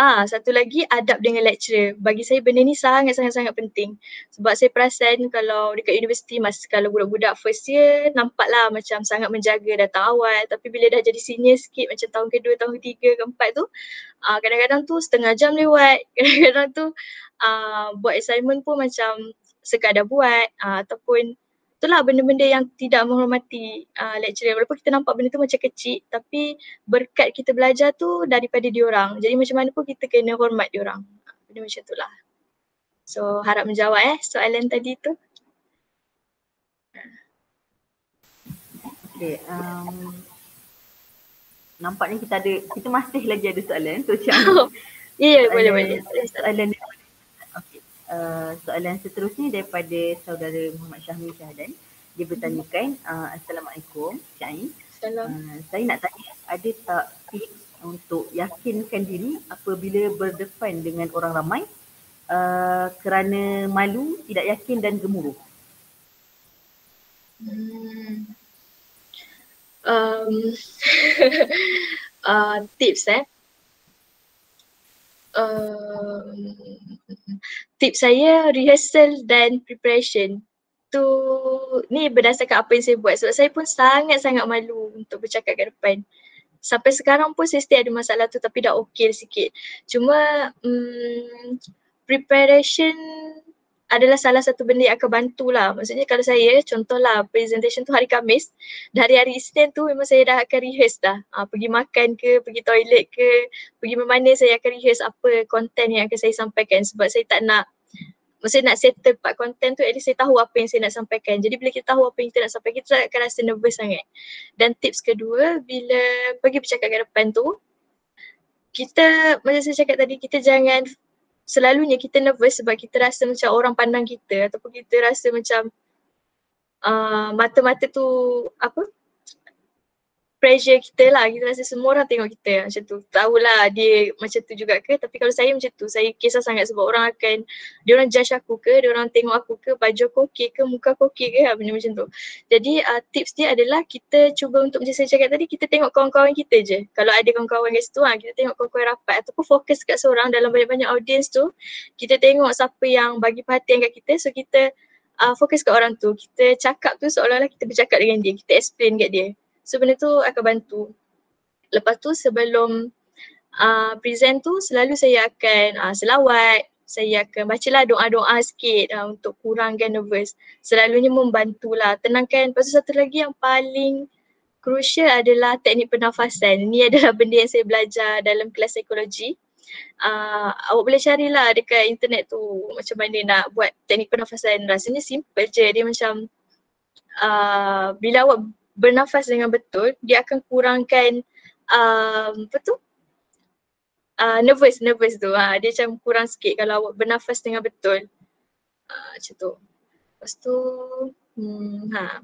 Ah, satu lagi adab dengan lecturer. Bagi saya benda ni sangat sangat sangat penting. Sebab saya perasan kalau dekat universiti mas kalau budak-budak first year nampaklah macam sangat menjaga datang awal tapi bila dah jadi senior sikit macam tahun kedua, tahun ketiga, keempat tu ah, kadang-kadang tu setengah jam lewat. <laughs> Kadang-kadang tu ah, buat assignment pun macam sekadar buat ah, ataupun itulah benda-benda yang tidak menghormati uh, lecturer. Walaupun kita nampak benda tu macam kecil tapi berkat kita belajar tu daripada diorang jadi macam mana pun kita kena hormat diorang benda macam tu lah. So harap menjawab eh soalan tadi tu. Okay, um, nampaknya kita ada, kita masih lagi ada soalan. So, macam <laughs> Ya, yeah, boleh, boleh. Soalan Uh, soalan seterusnya daripada saudara Muhammad Syahmi Syahdan. Dia bertanyakan, uh, Assalamualaikum Syahid. Uh, saya nak tanya, ada tak tips untuk yakinkan diri apabila berdepan dengan orang ramai uh, kerana malu, tidak yakin dan gemuruh? Hmm. Um, <laughs> uh, tips eh. Um, tips saya rehearsal dan preparation tu ni berdasarkan apa yang saya buat sebab saya pun sangat-sangat malu untuk bercakap ke depan. Sampai sekarang pun saya still ada masalah tu tapi dah okey sikit. Cuma um, preparation adalah salah satu benda yang akan bantu lah. Maksudnya kalau saya contohlah presentation tu hari Kamis, dari hari Isnin tu memang saya dah akan rehearse dah. Ha, pergi makan ke, pergi toilet ke, pergi mana saya akan rehearse apa konten yang akan saya sampaikan sebab saya tak nak Maksudnya nak settle part konten tu at least saya tahu apa yang saya nak sampaikan. Jadi bila kita tahu apa yang kita nak sampaikan, kita tak akan rasa nervous sangat. Dan tips kedua, bila pergi bercakap ke depan tu, kita, macam saya cakap tadi, kita jangan selalunya kita nervous sebab kita rasa macam orang pandang kita ataupun kita rasa macam uh, mata-mata tu apa pressure kita lah. Kita rasa semua orang tengok kita macam tu. Tahulah dia macam tu juga ke? Tapi kalau saya macam tu saya kisah sangat sebab orang akan dia orang judge aku ke? Dia orang tengok aku ke? Baju aku okey ke? Muka aku okey ke? Benda macam tu. Jadi uh, tips dia adalah kita cuba untuk macam saya cakap tadi kita tengok kawan-kawan kita je. Kalau ada kawan-kawan kat situ ha, kita tengok kawan-kawan rapat ataupun fokus kat seorang dalam banyak-banyak audience tu kita tengok siapa yang bagi perhatian kat kita. So kita uh, fokus kat orang tu. Kita cakap tu seolah-olah kita bercakap dengan dia. Kita explain kat dia So benda tu akan bantu. Lepas tu sebelum uh, present tu selalu saya akan uh, selawat, saya akan bacalah doa-doa sikit uh, untuk kurangkan nervous. Selalunya membantulah, tenangkan. Lepas tu satu lagi yang paling crucial adalah teknik pernafasan. Ini <laughs> adalah benda yang saya belajar dalam kelas psikologi. Uh, awak boleh carilah dekat internet tu macam mana nak buat teknik pernafasan. Rasanya simple je. Dia macam uh, bila awak bernafas dengan betul, dia akan kurangkan um, apa tu? Uh, nervous, nervous tu. Ha, dia macam kurang sikit kalau awak bernafas dengan betul. Uh, macam tu. Lepas tu, hmm, ha,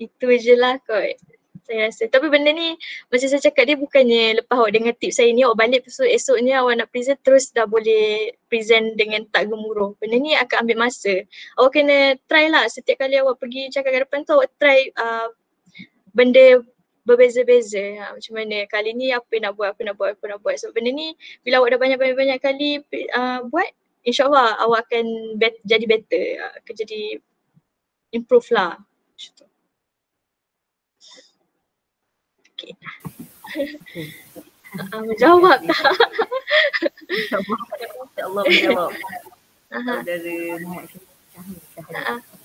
itu je lah kot saya rasa. Tapi benda ni macam saya cakap dia bukannya lepas awak dengan tips saya ni awak balik lepas esoknya awak nak present terus dah boleh present dengan tak gemuruh. Benda ni akan ambil masa. Awak kena try lah setiap kali awak pergi cakap ke depan tu awak try uh, benda berbeza-beza. Ha, macam mana kali ni apa nak buat apa nak buat apa nak buat. So benda ni bila awak dah banyak-banyak kali uh, buat insyaallah awak akan bet- jadi better. Uh, akan jadi improve lah. Macam tu. Okay. uh, <laughs> menjawab. <laughs> Tak? <laughs> InsyaAllah menjawab. Saudara Muhammad Syahid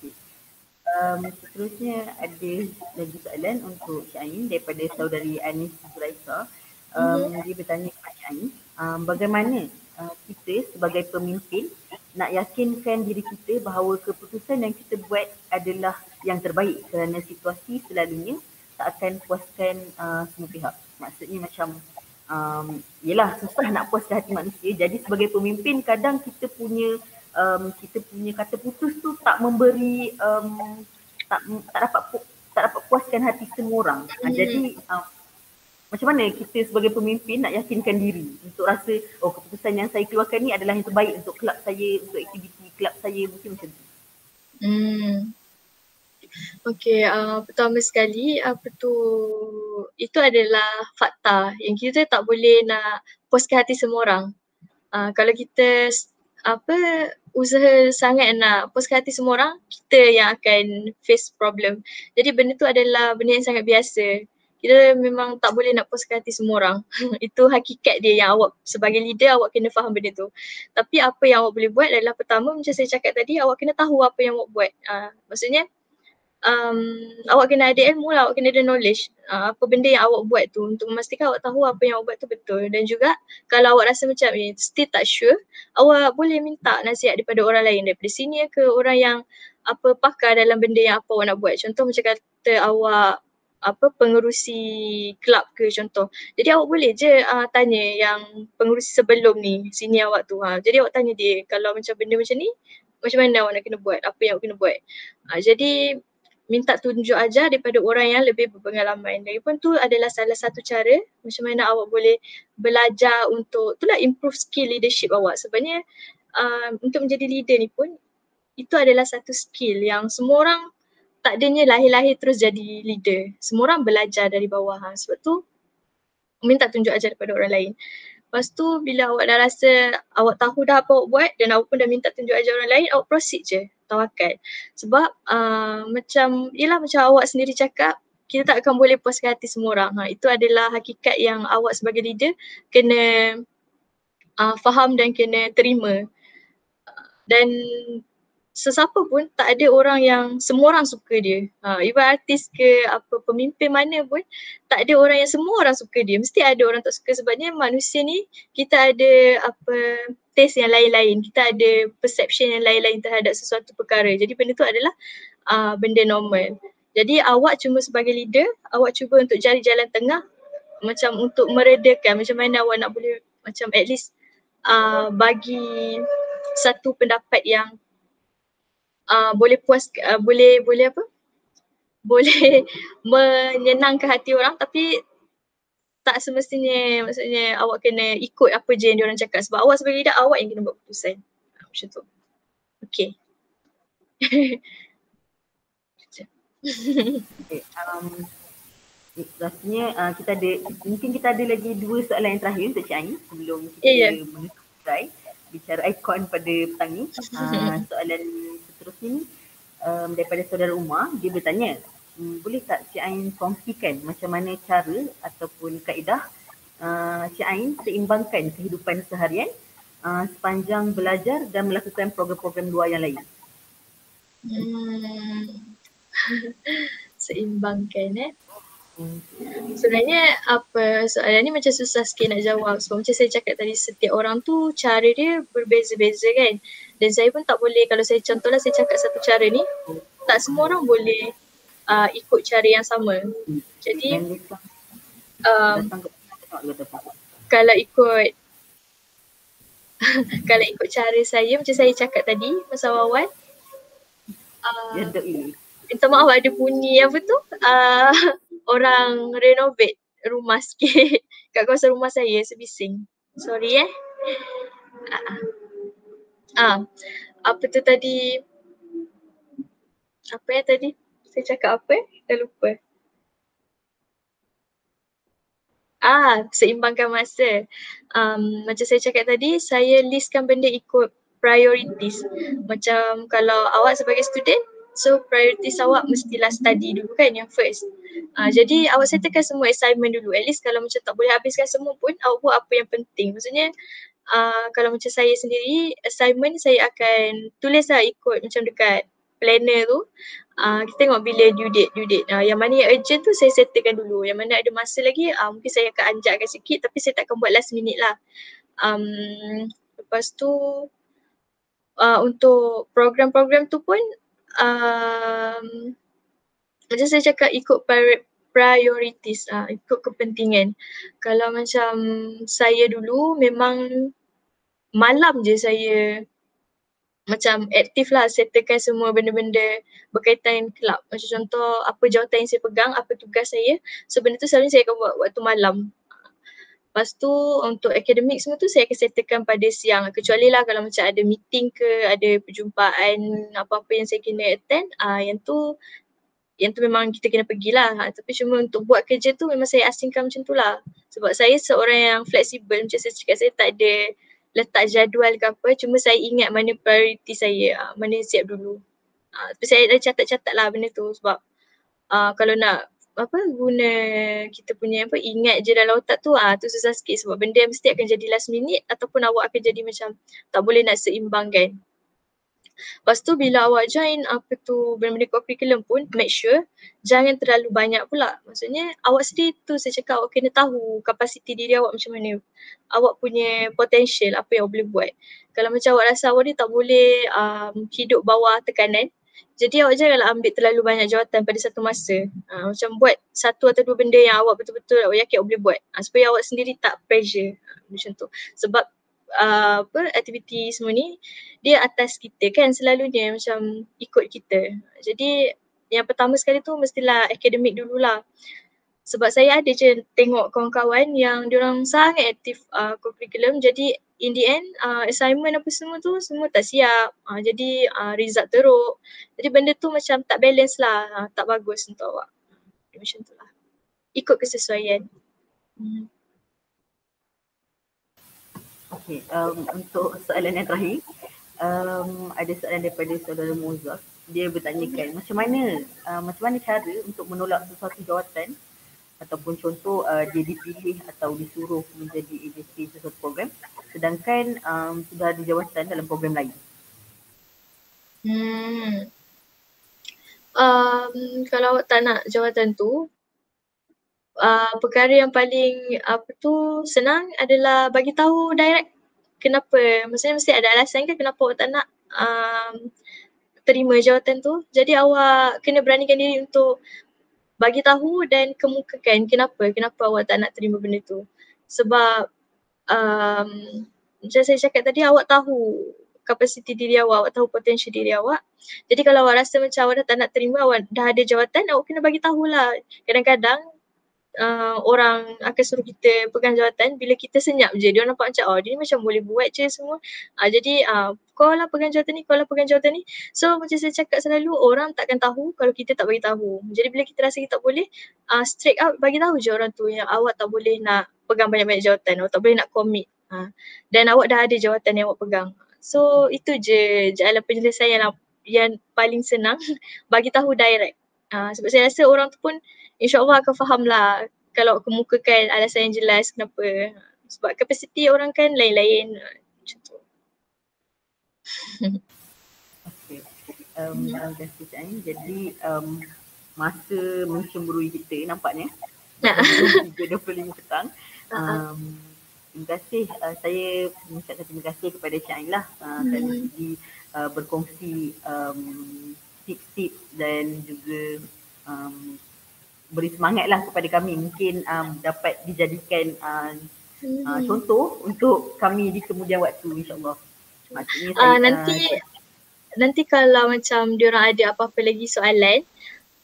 um, seterusnya ada lagi soalan untuk Cik Ain daripada saudari Anis Zulaika. Um, mm-hmm. Dia bertanya kepada Cik Ain, um, bagaimana uh, kita sebagai pemimpin nak yakinkan diri kita bahawa keputusan yang kita buat adalah yang terbaik kerana situasi selalunya tak akan puaskan uh, semua pihak. Maksudnya macam um, yelah susah nak puaskan hati manusia. Jadi sebagai pemimpin kadang kita punya um, kita punya kata putus tu tak memberi um, tak tak dapat pu- tak dapat puaskan hati semua orang. Ha, jadi um, macam mana kita sebagai pemimpin nak yakinkan diri untuk rasa oh keputusan yang saya keluarkan ni adalah yang terbaik untuk kelab saya, untuk aktiviti kelab saya mungkin macam tu. Hmm. Okay, uh, pertama sekali apa tu itu adalah fakta yang kita tak boleh nak puaskan hati semua orang. Uh, kalau kita apa usaha sangat nak puaskan hati semua orang, kita yang akan face problem. Jadi benda tu adalah benda yang sangat biasa. Kita memang tak boleh nak puaskan hati semua orang. <laughs> Itu hakikat dia yang awak sebagai leader awak kena faham benda tu. Tapi apa yang awak boleh buat adalah pertama macam saya cakap tadi awak kena tahu apa yang awak buat. Uh, maksudnya um, awak kena ada ilmu lah, awak kena ada knowledge uh, apa benda yang awak buat tu untuk memastikan awak tahu apa yang awak buat tu betul dan juga kalau awak rasa macam ni still tak sure awak boleh minta nasihat daripada orang lain daripada sini ke orang yang apa pakar dalam benda yang apa awak nak buat contoh macam kata awak apa pengerusi kelab ke contoh. Jadi awak boleh je uh, tanya yang pengerusi sebelum ni sini awak tu ha. Jadi awak tanya dia kalau macam benda macam ni macam mana awak nak kena buat, apa yang awak kena buat. Uh, jadi minta tunjuk ajar daripada orang yang lebih berpengalaman. Lagipun tu adalah salah satu cara macam mana awak boleh belajar untuk itulah improve skill leadership awak. Sebenarnya uh, untuk menjadi leader ni pun itu adalah satu skill yang semua orang tak adanya lahir-lahir terus jadi leader. Semua orang belajar dari bawah. Ha. Sebab tu minta tunjuk ajar daripada orang lain. Lepas tu bila awak dah rasa awak tahu dah apa awak buat dan awak pun dah minta tunjuk ajar orang lain, awak proceed je tawakal. Sebab uh, macam, yelah macam awak sendiri cakap, kita tak akan boleh puaskan hati semua orang. Ha, itu adalah hakikat yang awak sebagai leader kena uh, faham dan kena terima. Dan sesiapa pun tak ada orang yang semua orang suka dia. Ha, even artis ke apa pemimpin mana pun tak ada orang yang semua orang suka dia. Mesti ada orang tak suka sebabnya manusia ni kita ada apa taste yang lain-lain, kita ada perception yang lain-lain terhadap sesuatu perkara. Jadi benda tu adalah uh, benda normal. Jadi awak cuma sebagai leader, awak cuba untuk cari jalan tengah macam untuk meredakan macam mana awak nak boleh macam at least uh, bagi satu pendapat yang uh, boleh puas uh, boleh boleh apa? Boleh <laughs> menyenangkan hati orang tapi tak semestinya maksudnya awak kena ikut apa je yang diorang cakap sebab awak sebagai leader awak yang kena buat keputusan. Macam tu. Okay. <laughs> okay um, rasanya uh, kita ada, mungkin kita ada lagi dua soalan yang terakhir untuk Cik Ain sebelum kita yeah, yeah. menutup try bicara ikon pada petang ni. Uh, <laughs> soalan seterusnya ni um, daripada saudara Umar, dia bertanya, boleh tak Cik Ain kongsikan macam mana cara ataupun kaedah uh, Cik Ain seimbangkan kehidupan seharian uh, sepanjang belajar dan melakukan program-program luar yang lain? Hmm. <laughs> seimbangkan eh. Sebenarnya apa soalan ni macam susah sikit nak jawab sebab macam saya cakap tadi setiap orang tu cara dia berbeza-beza kan dan saya pun tak boleh kalau saya contohlah saya cakap satu cara ni tak semua orang boleh uh, ikut cara yang sama jadi um, kalau ikut <laughs> kalau ikut cara saya macam saya cakap tadi masa awal uh, minta maaf ada bunyi apa tu uh, <laughs> orang renovate rumah sikit <laughs> kat kawasan rumah saya sebising. Sorry eh. Ah, ah. apa tu tadi? Apa ya tadi? Saya cakap apa? Eh? Dah lupa. Ah, seimbangkan masa. Um, macam saya cakap tadi, saya listkan benda ikut priorities. Macam kalau awak sebagai student, So priorities awak mestilah study dulu kan yang first. Uh, jadi awak settlekan semua assignment dulu. At least kalau macam tak boleh habiskan semua pun awak buat apa yang penting. Maksudnya uh, kalau macam saya sendiri assignment saya akan tulis lah ikut macam dekat planner tu. Uh, kita tengok bila due date, due date. Uh, yang mana yang urgent tu saya settlekan dulu. Yang mana ada masa lagi uh, mungkin saya akan anjakkan sikit tapi saya tak akan buat last minute lah. Um, lepas tu uh, untuk program-program tu pun um, macam saya cakap ikut priorities uh, ikut kepentingan. Kalau macam saya dulu memang malam je saya macam aktif lah settlekan semua benda-benda berkaitan kelab. Macam contoh apa jawatan yang saya pegang, apa tugas saya. So benda tu selalunya saya akan buat waktu malam. Lepas tu untuk akademik semua tu saya akan settlekan pada siang. Kecuali lah kalau macam ada meeting ke, ada perjumpaan apa-apa yang saya kena attend, uh, yang tu yang tu memang kita kena pergilah. Ha, tapi cuma untuk buat kerja tu memang saya asingkan macam tu lah. Sebab saya seorang yang fleksibel macam saya cakap saya tak ada letak jadual ke apa. Cuma saya ingat mana prioriti saya, uh, mana siap dulu. Uh, tapi saya dah catat-catat lah benda tu sebab uh, kalau nak apa guna kita punya apa ingat je dalam otak tu ah tu susah sikit sebab benda mesti akan jadi last minute ataupun awak akan jadi macam tak boleh nak seimbangkan. Lepas tu bila awak join apa tu benda-benda curriculum pun make sure jangan terlalu banyak pula. Maksudnya awak sendiri tu saya cakap awak kena tahu kapasiti diri awak macam mana. Awak punya potential apa yang awak boleh buat. Kalau macam awak rasa awak ni tak boleh um, hidup bawah tekanan jadi awak janganlah ambil terlalu banyak jawatan pada satu masa. Ha, macam buat satu atau dua benda yang awak betul-betul awak yakin awak boleh buat. Ha, supaya awak sendiri tak pressure. Ha, macam tu. Sebab uh, apa aktiviti semua ni dia atas kita kan selalunya macam ikut kita. Jadi yang pertama sekali tu mestilah akademik dululah sebab saya ada je tengok kawan-kawan yang diorang sangat aktif uh, curriculum jadi in the end uh, assignment apa semua tu semua tak siap. Uh, jadi uh, result teruk. Jadi benda tu macam tak balance lah. Uh, tak bagus untuk awak. Macam tu lah. Ikut kesesuaian. Hmm. Okay, um, untuk soalan yang terakhir um, ada soalan daripada saudara Mozart dia bertanyakan macam mana uh, macam mana cara untuk menolak sesuatu jawatan ataupun contoh uh, dia dipilih atau disuruh menjadi agensi sesuatu program sedangkan um, sudah ada jawatan dalam program lain. Hmm. Um, kalau awak tak nak jawatan tu, uh, perkara yang paling apa tu senang adalah bagi tahu direct kenapa. Maksudnya mesti ada alasan kan kenapa awak tak nak um, terima jawatan tu. Jadi awak kena beranikan diri untuk bagi tahu dan kemukakan kenapa kenapa awak tak nak terima benda tu sebab um, macam saya cakap tadi awak tahu kapasiti diri awak, awak tahu potensi diri awak jadi kalau awak rasa macam awak dah tak nak terima awak dah ada jawatan awak kena bagi tahulah kadang-kadang uh, orang akan suruh kita pegang jawatan bila kita senyap je dia nampak macam oh dia ni macam boleh buat je semua. Uh, jadi uh, kau lah pegang jawatan ni kau lah pegang jawatan ni. So macam saya cakap selalu orang takkan tahu kalau kita tak bagi tahu. Jadi bila kita rasa kita tak boleh uh, straight out bagi tahu je orang tu yang awak tak boleh nak pegang banyak-banyak jawatan awak tak boleh nak commit uh, dan awak dah ada jawatan yang awak pegang. So itu je jalan penyelesaian yang, yang paling senang <laughs> bagi tahu direct. Uh, sebab saya rasa orang tu pun insyaAllah akan faham lah kalau kemukakan alasan yang jelas kenapa. Sebab kapasiti orang kan lain-lain macam tu. <laughs> okay. Um, Ain. Jadi um, masa mencemburui kita nampaknya. Nah. 3.25 petang. Um, terima kasih. Uh, saya mengucapkan terima kasih kepada Cik Ain lah. Uh, kerana hmm. sudi uh, berkongsi um, tips-tips dan juga um, beri semangat lah kepada kami mungkin um, dapat dijadikan uh, hmm. uh, contoh untuk kami di kemudian waktu insyaAllah. Maksudnya uh, saya, nanti uh, nanti kalau macam diorang ada apa-apa lagi soalan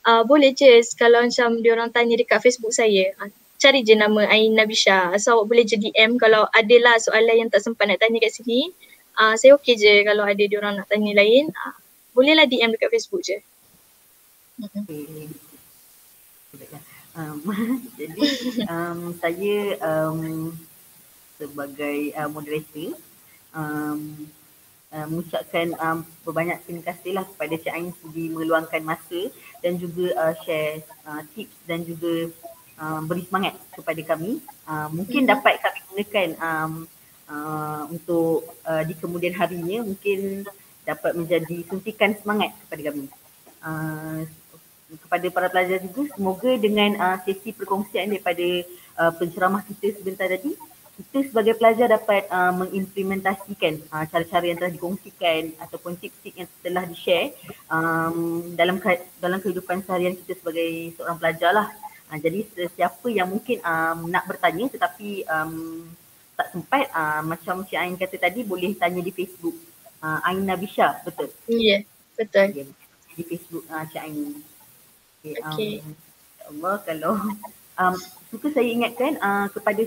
uh, boleh je kalau macam diorang tanya dekat Facebook saya uh, cari je nama Ain Nabisha so awak boleh je DM kalau ada lah soalan yang tak sempat nak tanya kat sini uh, saya okey je kalau ada diorang nak tanya lain uh, bolehlah DM dekat Facebook je. Okay. Um, <laughs> jadi um, saya um, sebagai uh, moderator um, uh, mengucapkan um, berbanyak terima kasih lah kepada Cik Ain sudi meluangkan masa dan juga uh, share uh, tips dan juga uh, beri semangat kepada kami. Uh, mungkin hmm. dapat kami gunakan um, uh, untuk uh, di kemudian harinya mungkin dapat menjadi suntikan semangat kepada kami. Uh, kepada para pelajar juga semoga dengan uh, sesi perkongsian daripada uh, penceramah kita sebentar tadi kita sebagai pelajar dapat uh, mengimplementasikan uh, cara-cara yang telah dikongsikan ataupun tips-tips yang telah di-share um, dalam dalam kehidupan seharian kita sebagai seorang pelajar lah. Uh, jadi sesiapa yang mungkin um, nak bertanya tetapi um, tak sempat uh, macam Cik Ain kata tadi boleh tanya di Facebook uh, Ain Nabisha betul? Ya yeah, betul. Okay. Di Facebook uh, Cik Ain. Okay. okay. Um, Allah kalau um, suka saya ingatkan uh, kepada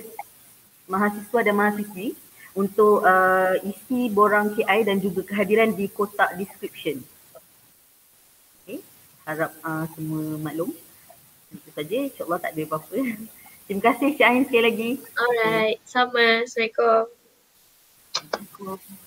mahasiswa dan mahasiswi untuk uh, isi borang KI dan juga kehadiran di kotak description. Okay. Harap uh, semua maklum. Itu saja. InsyaAllah tak ada apa-apa. <laughs> Terima kasih Cik Ain sekali lagi. Alright. Sama. Assalamualaikum. Assalamualaikum.